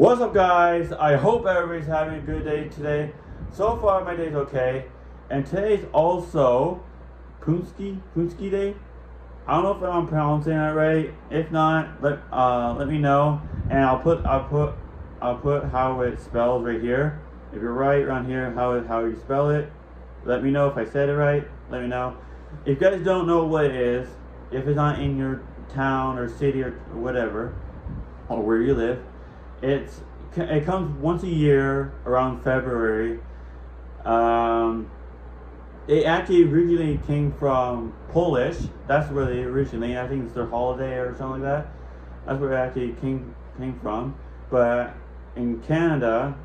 What's up, guys? I hope everybody's having a good day today. So far, my day's okay. And today's also Punski Punski Day. I don't know if I'm pronouncing that right. If not, let uh, let me know, and I'll put I'll put I'll put how it spells right here. If you're right around here, how it, how you spell it. Let me know if I said it right. Let me know. If you guys don't know what it is, if it's not in your town or city or whatever, or where you live, it's it comes once a year around February. Um, it actually originally came from Polish. That's where they originally. I think it's their holiday or something like that. That's where it actually came came from. But in Canada,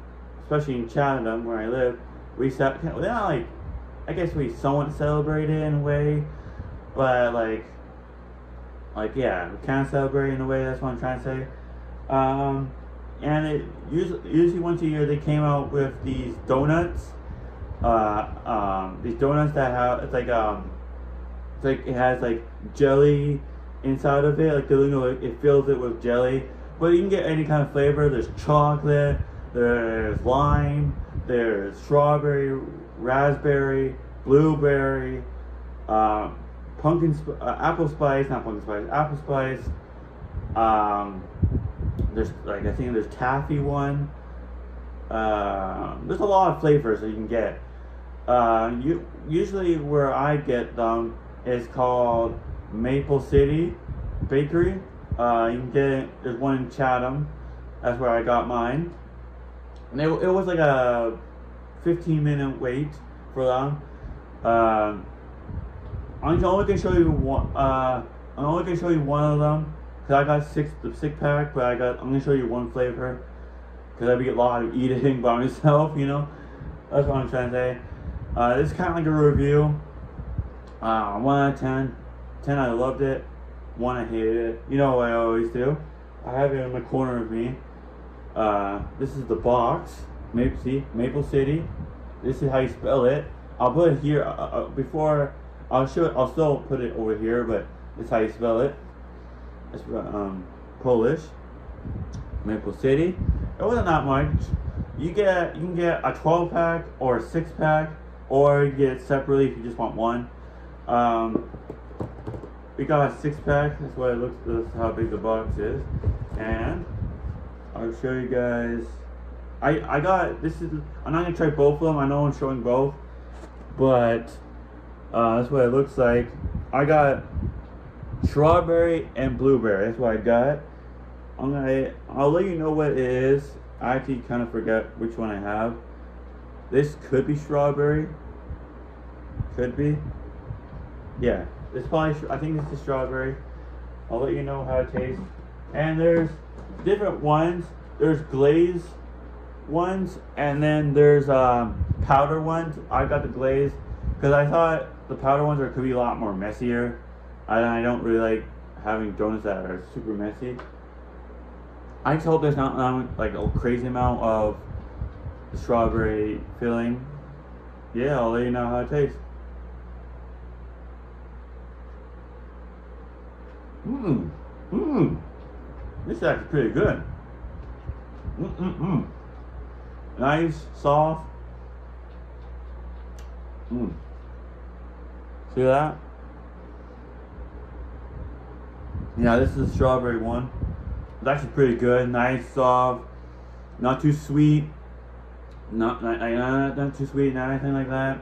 especially in Chatham where I live, we set. Well, not like I guess we somewhat celebrate it in a way, but like like yeah, we kind of celebrate in a way. That's what I'm trying to say. Um, and it usually, usually once a year they came out with these donuts. Uh, um, these donuts that have it's like um, it's like it has like jelly inside of it. Like the it fills it with jelly, but you can get any kind of flavor. There's chocolate, there's lime, there's strawberry, raspberry, blueberry, uh, pumpkin, uh, apple spice, not pumpkin spice, apple spice. Um, there's like I think there's taffy one. Uh, there's a lot of flavors that you can get. Uh, you usually where I get them is called Maple City Bakery. Uh, you can get. There's one in Chatham. That's where I got mine. And it, it was like a 15 minute wait for them. Uh, I'm only gonna show you one. Uh, I'm only gonna show you one of them Cause I got six the six pack, but I got I'm gonna show you one flavor. Cause I be a lot of eating by myself, you know. That's what I'm trying to say. Uh, this is kind of like a review. Uh, one out of ten. Ten, I loved it. One, I hated it. You know what I always do. I have it in the corner of me. Uh, this is the box. Maple, see, Maple City. This is how you spell it. I'll put it here uh, uh, before. I'll show it. I'll still put it over here, but this is how you spell it. It's um, Polish. Maple City. It wasn't that much. You get you can get a 12 pack or a six pack, or you get separately if you just want one. Um, we got a six pack. That's what it looks. That's how big the box is, and I'll show you guys. I I got this is. I'm not gonna try both of them. I know I'm showing both, but uh, that's what it looks like. I got strawberry and blueberry. That's what I got. I'm gonna. I'll let you know what it is. I actually kind of forget which one I have. This could be strawberry. Could be. Yeah, it's probably. I think this is strawberry. I'll let you know how it tastes. And there's different ones. There's glazed ones, and then there's um, powder ones. I got the glazed because I thought the powder ones are could be a lot more messier. I, I don't really like having donuts that are super messy. I just hope there's not, not like a crazy amount of strawberry filling. Yeah, I'll let you know how it tastes. Mmm. Mmm. This is actually pretty good. Mmm, mmm, mmm. Nice, soft. Mmm. See that? Yeah, this is strawberry one. It's actually pretty good. Nice, soft, not too sweet. Not not, not, not too sweet, not anything like that.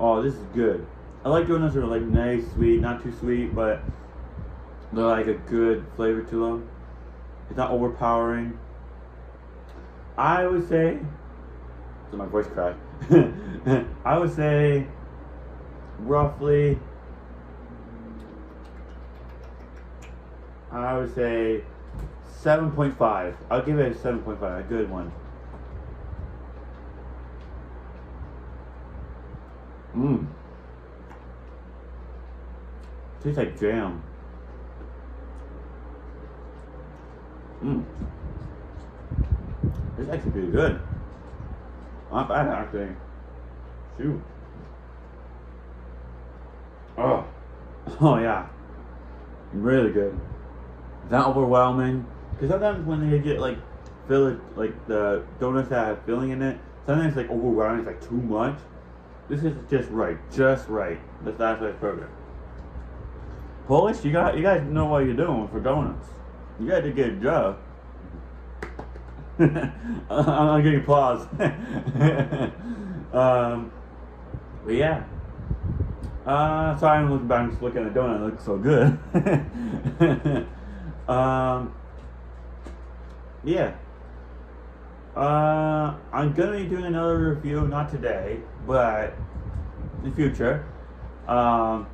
Oh, this is good. I like donuts that are like nice, sweet, not too sweet, but they're like a good flavor to them. It's not overpowering. I would say, so my voice cracked. I would say roughly I would say 7.5. I'll give it a 7.5, a good one. Mmm. Tastes like jam. Mmm. It's actually pretty good. Not bad actually. Shoot. Oh. Oh yeah. Really good. That overwhelming. Because sometimes when they get like fill it like the donuts that have filling in it. Sometimes it's like overwhelming, it's like too much. This is just right, just right. That's that's like perfect. Polish, you got you guys know what you're doing for donuts. You got to get a job. I'm getting applause. um, but yeah. Uh, sorry, I'm looking back. I'm just looking at the donut. It looks so good. um, yeah. Uh, I'm gonna be doing another review, not today, but in the future. Um,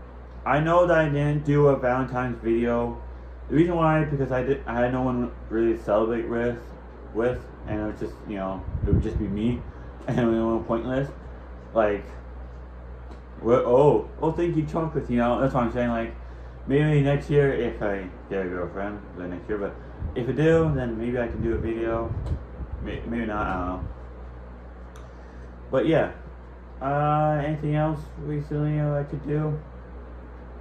I know that I didn't do a Valentine's video. The reason why, because I did, I had no one really to celebrate with, with, and it was just, you know, it would just be me, and it was pointless. Like, well, oh, oh, thank you, chocolate. You know, that's what I'm saying. Like, maybe next year if I get a girlfriend, then next year. But if I do, then maybe I can do a video. Maybe, maybe not. I don't know. But yeah. Uh, anything else recently I could do?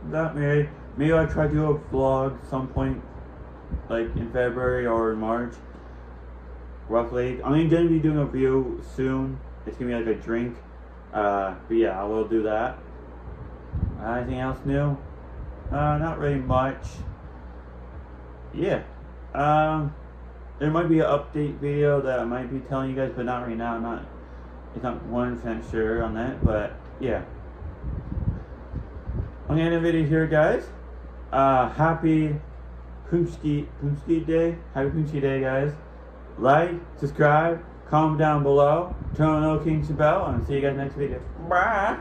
Not maybe. Maybe I try to do a vlog some point, like in February or in March. Roughly, I'm gonna be doing a review soon. It's gonna be like a drink. Uh, but yeah, I will do that. Uh, anything else new? Uh, not really much. Yeah. Um, there might be an update video that I might be telling you guys, but not right now. I'm not. It's not 100% sure on that, but yeah. I'm gonna end the video here, guys. Uh, happy Poomski Poomski Day. Happy Poomski Day, guys. Like, subscribe, comment down below, turn on the notification bell, and see you guys next video. Bye.